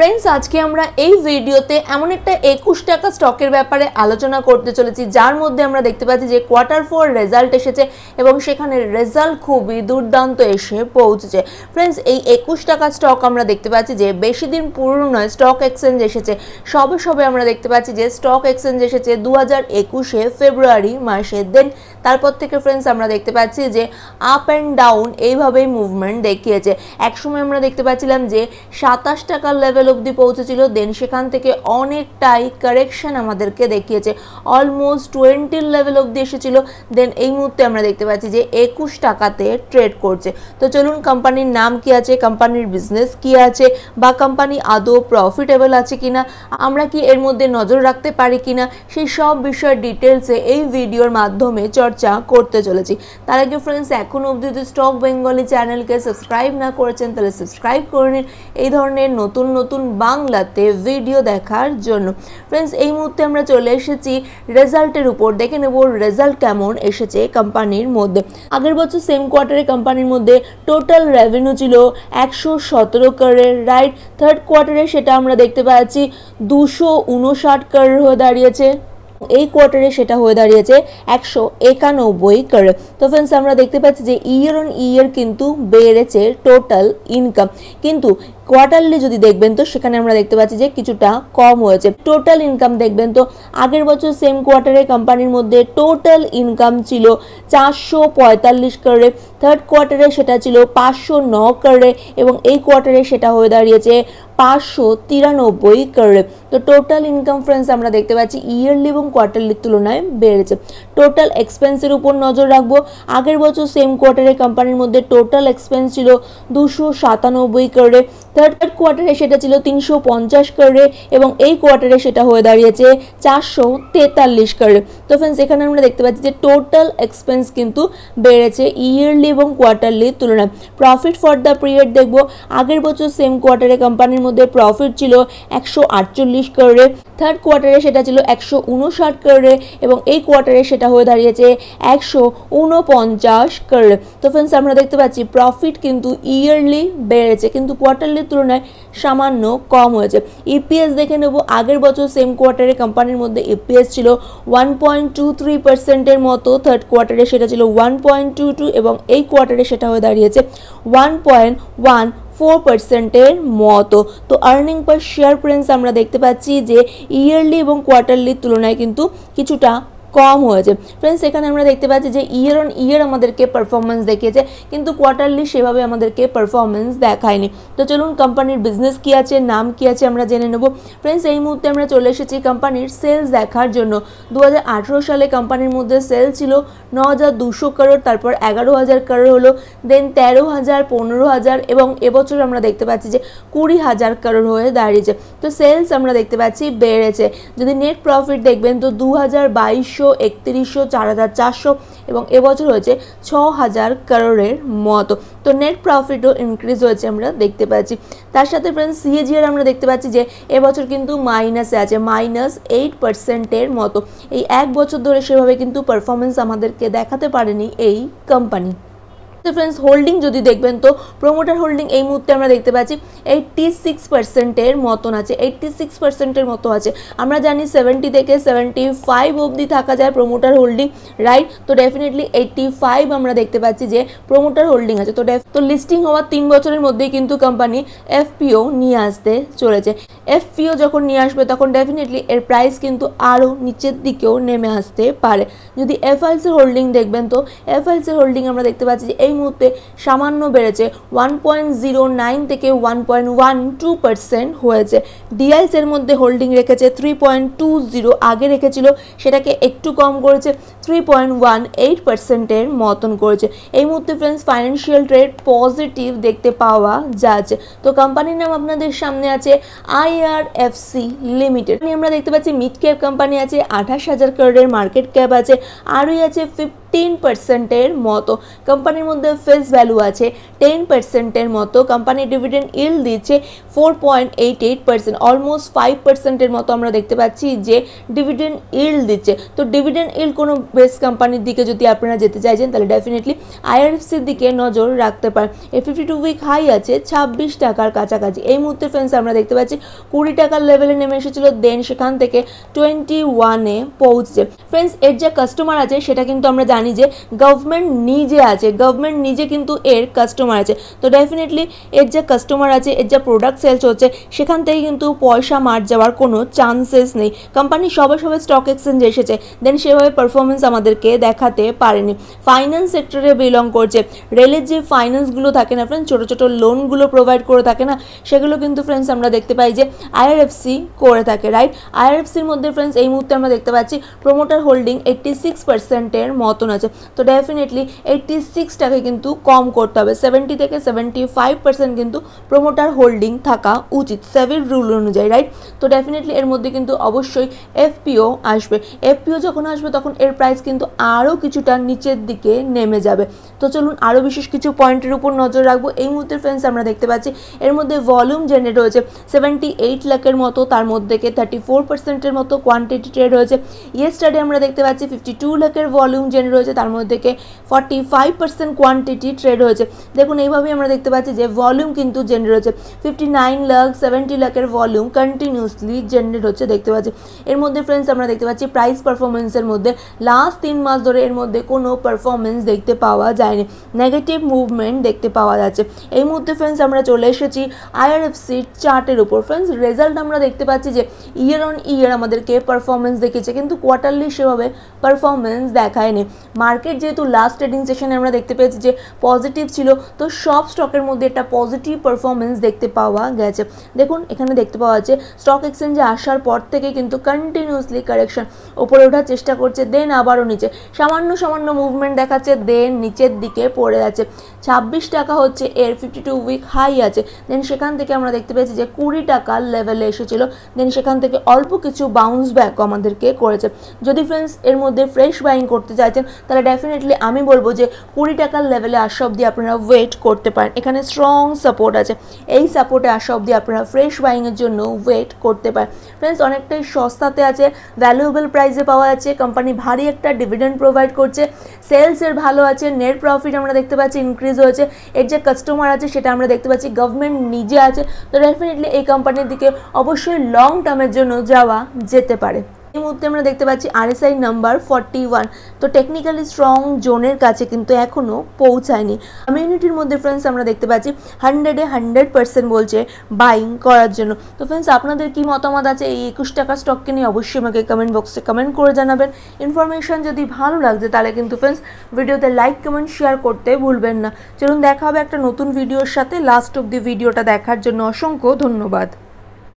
Friends আজকে আমরা এই ভিডিওতে এমন একটা একুশ টাকা স্টকের ব্যাপারে আলোচনা করতে চলেছি, যার মধ্যে আমরা দেখতে পাচ্ছি যে কোয়ার্টার ফোর রেজাল্ট এসেছে এবং সেখানে রেজাল্ট খুবই দুর্দান্ত এসে পৌঁছেছে। ফ্রেন্ডস এই একুশ টাকা স্টক আমরা দেখতে পাচ্ছি যে বেশি দিন পুরনো নয় স্টক এক্সচেঞ্জ এসেছে। সবে সবে আমরা দেখতে পাচ্ছি যে স্টক এক্সচেঞ্জ এসেছে দু হাজার একুশে ফেব্রুয়ারি মাসে। দেন তারপর থেকে ফ্রেন্ডস আমরা দেখতে পাচ্ছি যে আপ অ্যান্ড ডাউন এইভাবেই মুভমেন্ট দেখিয়েছে। একসময় আমরা দেখতে পাচ্ছিলাম যে সাতাশ টাকার লেভেল অবধি পৌঁছেছিল দেন সেখান থেকে অনেকটাই কারেকশন আমাদেরকে দেখিয়েছে। অলমোস্ট টোয়েন্টির লেভেল অবধি এসেছিল দেন এই মুহূর্তে আমরা দেখতে পাচ্ছি যে একুশ টাকাতে ট্রেড করছে। তো চলুন কোম্পানির নাম কি আছে কোম্পানির বিজনেস কি আছে, বা কোম্পানি আদৌ প্রফিটেবল আছে কিনা, আমরা কি এর মধ্যে নজর রাখতে পারি কিনা, সেই সব বিষয়ের ডিটেলসে এই ভিডিওর মাধ্যমে চর্চা করতে চলেছি। তার আগে ফ্রেন্ডস এখন অবধি যদি স্টক বেঙ্গলি চ্যানেলকে সাবস্ক্রাইব না করেছেন, তাহলে সাবস্ক্রাইব করে নিন। এই ধরনের নতুন নতুন বাংলাতে ভিডিও দেখার জন্য। ফ্রেন্ডস এই মুহূর্তে আমরা চলে এসেছি রেজাল্টের উপর। দেখে নেব রেজাল্ট কেমন এসেছে কোম্পানির মধ্যে। আগের বছর সেম কোয়ার্টারে কোম্পানির মধ্যে টোটাল রেভিনিউ ছিল একশো সতেরো কারের রাইট থার্ড কোয়ার্টারে সেটা আমরা দেখতে পাচ্ছি, দুশো উনষাট কারের হয়ে দাঁড়িয়েছে। এই কোয়ার্টারে সেটা হয়ে দাঁড়িয়েছে একশো একানব্বই করে। তো ফ্রেন্ডস আমরা দেখতে পাচ্ছি যে ইয়ার অন ইয়ার কিন্তু বেড়েছে টোটাল ইনকাম কিন্তু কোয়ার্টারলি যদি দেখবেন তো সেখানে আমরা দেখতে পাচ্ছি যে কিছুটা কম হয়েছে। টোটাল ইনকাম দেখবেন তো আগের বছর সেম কোয়ার্টারে কোম্পানির মধ্যে টোটাল ইনকাম ছিল চারশো পঁয়তাল্লিশ করে। থার্ড কোয়ার্টারে সেটা ছিল পাঁচশো ন করে এবং এই কোয়ার্টারে সেটা হয়ে দাঁড়িয়েছে পাঁচশো তিরানব্বই করে তো টোটাল ইনকাম ফ্রেন্ডস আমরা দেখতে পাচ্ছি ইয়ারলি এবং কোয়ার্টারলির তুলনায় বেড়েছে। টোটাল এক্সপেন্সের উপর নজর রাখব। আগের বছর সেম কোয়ার্টারে কোম্পানির মধ্যে টোটাল এক্সপেন্স ছিল দুশো সাতানব্বই করে থার্ড কোয়ার্টারে সেটা ছিল তিনশো পঞ্চাশ করে এবং এই কোয়ার্টারে সেটা হয়ে দাঁড়িয়েছে চারশো তেতাল্লিশ করে তো ফ্রেন্ডস এখানে আমরা দেখতে পাচ্ছি যে টোটাল এক্সপেন্স কিন্তু বেড়েছে ইয়ারলি এবং কোয়ার্টারলির তুলনায়। প্রফিট ফর দ্য পিরিয়ড দেখব। আগের বছর সেম কোয়ার্টারে কোম্পানির মধ্যে প্রফিট ছিল একশো আটচল্লিশ করে থার্ড কোয়ার্টারে সেটা ছিল একশো উনষাট করে এবং এই কোয়ার্টারে সেটা হয়ে দাঁড়িয়েছে একশো উনপঞ্চাশ করে তো ফ্রেন্ডস আমরা দেখতে পাচ্ছি প্রফিট কিন্তু ইয়ারলি বেড়েছে, কিন্তু কোয়ার্টারলির তুলনায় সামান্য কম হয়েছে। ইপিএস দেখে নেব, আগের বছর সেম কোয়ার্টারে কোম্পানির মধ্যে ইপিএস ছিল ওয়ান পয়েন্ট টু থ্রি পার্সেন্টের মতো থার্ড কোয়ার্টারে সেটা ছিল ওয়ান পয়েন্ট টু টু এবং এই কোয়ার্টারে সেটা হয়ে দাঁড়িয়েছে ওয়ান পয়েন্ট ওয়ান ফোর পার্সেন্টের মতো। তো আর্নিং পার শেয়ার প্রিন্স আমরা দেখতে পাচ্ছি যে ইয়ারলি এবং কোয়ার্টারলির তুলনায় কিন্তু কিছুটা কম হয়েছে। ফ্রেন্ডস এখানে আমরা দেখতে পাচ্ছি যে ইয়ার অন ইয়ার আমাদেরকে পারফরমেন্স দেখিয়েছে, কিন্তু কোয়ার্টারলি সেভাবে আমাদেরকে পারফরমেন্স দেখায়নি। তো চলুন কোম্পানির বিজনেস কী আছে, নাম কি আছে আমরা জেনে নেব। ফ্রেন্ডস এই মুহূর্তে আমরা চলে এসেছি কোম্পানির সেলস দেখার জন্য। দু হাজার আঠেরো সালে কোম্পানির মধ্যে সেল ছিল ন হাজার দুশো করোড় তারপর এগারো হাজার কারোর হলো দেন তেরো হাজার, পনেরো হাজার, এবং এবছর আমরা দেখতে পাচ্ছি যে কুড়ি হাজার কারোর হয়ে দাঁড়িয়েছে। তো সেলস আমরা দেখতে পাচ্ছি বেড়েছে। যদি নেট প্রফিট দেখবেন, তো দু হাজার বাইশ বাইশশো একত্রিশশো, চার হাজার চারশো এবং এবছর হয়েছে ছ হাজার কারোরের মতো। তো নেট প্রফিটও ইনক্রিজ হয়েছে আমরা দেখতে পাচ্ছি। তার সাথে ফ্রেন্ডস সিএজিআর আমরা দেখতে পাচ্ছি যে এবছর কিন্তু মাইনাসে আছে মাইনাস এইট পার্সেন্টের মতো। এই এক বছর ধরে সেভাবে কিন্তু পারফরমেন্স আমাদেরকে দেখাতে পারেনি এই কোম্পানি তো ফ্রেন্ডস হোল্ডিং যদি দেখবেন তো প্রোমোটার হোল্ডিং এই মুহূর্তে আমরা দেখতে পাচ্ছি এইট্টি সিক্স পার্সেন্টের মতন আছে এইট্টি সিক্স পার্সেন্টের মতো আছে। আমরা জানি সেভেন্টি থেকে সেভেন্টি ফাইভ অবধি থাকা যায় প্রোমোটার হোল্ডিং রাইট তো ডেফিনেটলি এইট্টি ফাইভ আমরা দেখতে পাচ্ছি যে প্রোমোটার হোল্ডিং আছে। তো তো লিস্টিং হওয়ার তিন বছরের মধ্যেই কিন্তু কোম্পানি এফপিও নিয়ে আসতে চলেছে। এফপিও যখন নিয়ে আসবে, তখন ডেফিনেটলি এর প্রাইস কিন্তু আরও নিচের দিকেও নেমে আসতে পারে। যদি এফআইসের হোল্ডিং দেখবেন তো এফআইসের হোল্ডিং আমরা দেখতে পাচ্ছি যে এই মুহূর্তে সামান্য বেড়েছে ওয়ান পয়েন্ট জিরো নাইন থেকে one point one two percent হয়েছে। ডিআইসের মধ্যে হোল্ডিং রেখেছে থ্রি পয়েন্ট টু জিরো আগে রেখেছিল, সেটাকে একটু কম করেছে থ্রি পয়েন্ট ওয়ান এইট পার্সেন্টের মতন করেছে। এই মুহূর্তে ফ্রেন্ডস ফাইন্যান্সিয়াল ট্রেড পজিটিভ দেখতে পাওয়া যাচ্ছে। তো কোম্পানির নাম আপনাদের সামনে আছে আইআরএফসি লিমিটেড আমরা দেখতে পাচ্ছি মিড ক্যাপ কোম্পানি আছে, আঠাশ হাজার কারোর মার্কেট ক্যাপ আছে, আরোই আছে ফিফটি টেন পার্সেন্টের মতো। কোম্পানির মধ্যে ফেস ভ্যালু আছে টেন পার্সেন্টের মতো। কোম্পানি ডিভিডেন্ড ইল দিচ্ছে four point eight eight percent almost five পার্সেন্টের মতো আমরা দেখতে পাচ্ছি যে ডিভিডেন্ড ইল দিচ্ছে। তো ডিভিডেন্ড ইল কোনো বেস্ট কোম্পানির দিকে যদি আপনারা যেতে চাইছেন, তাহলে ডেফিনেটলি আইআরএফসির দিকে নজর রাখতে পারেন। এই ফিফটি টু উইক হাই আছে, ছাব্বিশ টাকার কাছাকাছি। এই মুহূর্তে ফ্রেন্ডস আমরা দেখতে পাচ্ছি কুড়ি টাকার লেভেলে নেমে এসেছিল দেন সেখান থেকে টোয়েন্টি ওয়ানে পৌঁছছে। ফ্রেন্ডস এর যে কাস্টমার আছে, সেটা কিন্তু আমরা জানি যে গভর্নমেন্ট নিজে আছে গভর্নমেন্ট নিজে কিন্তু এর কাস্টমার আছে। তো ডেফিনেটলি এর যে কাস্টমার আছে, এর যে প্রোডাক্ট সেলস হচ্ছে, সেখান থেকে কিন্তু পয়সা মার যাওয়ার কোনো চান্সেস নেই। কোম্পানি সবে সবে স্টক এক্সচেঞ্জ এসেছে দেন সেভাবে পারফরমেন্স আমাদেরকে দেখাতে পারেনি। ফাইন্যান্স সেক্টরে বিলং করছে। রেলের যে ফাইন্যান্সগুলো থাকে না ফ্রেন্ডস ছোটো ছোটো লোনগুলো প্রোভাইড করে থাকে না, সেগুলো কিন্তু ফ্রেন্ডস আমরা দেখতে পাই যে আইআরএফসি করে থাকে রাইট আইআরএফসির মধ্যে ফ্রেন্ডস এই মুহূর্তে আমরা দেখতে পাচ্ছি প্রোমোটার হোল্ডিং এইট্টি সিক্স পার্সেন্টের মতন আছে তো ডেফিনেটলি এইট্টি সিক্সটাকে কিন্তু কম করতে হবে। সেভেন্টি থেকে সেভেন্টি ফাইভ পার্সেন্ট কিন্তু প্রোমোটার হোল্ডিং থাকা উচিত সেভির রুল অনুযায়ী রাইট তো ডেফিনেটলি এর মধ্যে কিন্তু অবশ্যই এফপিও আসবে। এফপিও যখন আসবে, তখন এর প্রাইস কিন্তু আরও কিছুটা নিচের দিকে নেমে যাবে। তো চলুন আরও বিশেষ কিছু পয়েন্টের উপর নজর রাখব। এই মুহূর্তে ফ্রেন্ডস আমরা দেখতে পাচ্ছি এর মধ্যে ভলিউম জেনারেট হয়েছে সেভেন্টি এইট লাখের মতো, তার মধ্যে থেকে থার্টি ফোর পার্সেন্টের মতো কোয়ান্টিটি ট্রেড হয়েছে ইয়েস্টারডে আমরা দেখতে পাচ্ছি ফিফটি টু লাখের ভলিউম জেনারেট হয়েছে তার মধ্যে থেকে forty five percent quantity trade হয়েছে দেখুন, এইভাবেই আমরা দেখতে পাচ্ছি যে ভলিউম কিন্তু জেনারেট হচ্ছে। ফিফটি নাইন লাখ সেভেন্টি লাখের ভলিউম কন্টিনিউসলি জেনারেট হচ্ছে দেখতে পাচ্ছি। এর মধ্যে ফ্রেন্ডস আমরা দেখতে পাচ্ছি প্রাইস পারফরমেন্সের মধ্যে। লাস্ট তিন মাস ধরে এর মধ্যে কোনো পারফরমেন্স দেখতে পাওয়া যায়নি। নেগেটিভ মুভমেন্ট দেখতে পাওয়া যাচ্ছে। এই মুহূর্তে ফ্রেন্ডস আমরা চলে এসেছি আইআরএফসির চার্টের উপর। ফ্রেন্ডস রেজাল্ট আমরা দেখতে পাচ্ছি যে ইয়ার অন ইয়ার আমাদেরকে পারফরমেন্স দেখিয়েছে, কিন্তু কোয়ার্টারলি সেভাবে পারফরমেন্স দেখায়নি। মার্কেট যেহেতু লাস্ট ট্রেডিং সেশনে আমরা দেখতে পেয়েছি যে পজিটিভ ছিল, তো সব স্টকের মধ্যে একটা পজিটিভ পারফরমেন্স দেখতে পাওয়া গেছে। দেখুন, এখানে দেখতে পাওয়া যাচ্ছে স্টক এক্সচেঞ্জে আসার পর থেকে কিন্তু কন্টিনিউসলি কারেকশন উপরে ওঠার চেষ্টা করছে দেন আবারও নিচে। সামান্য সামান্য মুভমেন্ট দেখাচ্ছে দেন নিচের দিকে পড়ে যাচ্ছে ছাব্বিশ টাকা হচ্ছে, এর ফিফটি টু উইক হাই আছে। দেন সেখান থেকে আমরা দেখতে পেয়েছি যে কুড়ি টাকার লেভেলে এসেছিল। দেন সেখান থেকে অল্প কিছু বাউন্স ব্যাক আমাদেরকে করেছে। যদি ফ্রেন্ডস এর মধ্যে ফ্রেশ বাইং করতে চাইছেন তাহলে ডেফিনেটলি আমি বলব যে কুড়ি টাকার লেভেলে আসা অব্দি আপনারা ওয়েট করতে পারেন। এখানে স্ট্রং সাপোর্ট আছে। এই সাপোর্টে আসা অব্দি আপনারা ফ্রেশ বাইংয়ের জন্য ওয়েট করতে পারেন। ফ্রেন্ডস অনেকটাই সস্তাতে আছে ভ্যালুয়েবল প্রাইসে পাওয়া যাচ্ছে। কোম্পানি ভারী একটা ডিভিডেন্ড প্রোভাইড করছে। সেলসের ভালো আছে নেট প্রফিট আমরা দেখতে পাচ্ছি ইনক্রিজ হয়েছে। এর যে কাস্টমার আছে সেটা আমরা দেখতে পাচ্ছি গভর্নমেন্ট নিজে আছে। তো ডেফিনেটলি এই কোম্পানির দিকে অবশ্যই লং টার্মের জন্য যাওয়া যেতে পারে। এই মুহূর্তে আমরা দেখতে পাচ্ছি আরএসআই নাম্বার ফর্টি ওয়ান তো টেকনিক্যালি স্ট্রং জোনের কাছে কিন্তু এখনও পৌঁছায়নি। কমিউনিটির মধ্যে ফ্রেন্ডস আমরা দেখতে পাচ্ছি হান্ড্রেডে হান্ড্রেড পার্সেন্ট বলছে বাইং করার জন্য। তো ফ্রেন্ডস আপনাদের কি মতামত আছে? এই একুশ টাকা স্টককে নিয়ে অবশ্যই আমাকে কমেন্ট বক্সে কমেন্ট করে জানাবেন। ইনফরমেশন যদি ভালো লাগছে, তাহলে কিন্তু ফ্রেন্ডস ভিডিওতে লাইক কমেন্ট শেয়ার করতে ভুলবেন না। চলুন, দেখা হবে একটা নতুন ভিডিওর সাথে। লাস্ট অব দি ভিডিওটা দেখার জন্য অসংখ্য ধন্যবাদ।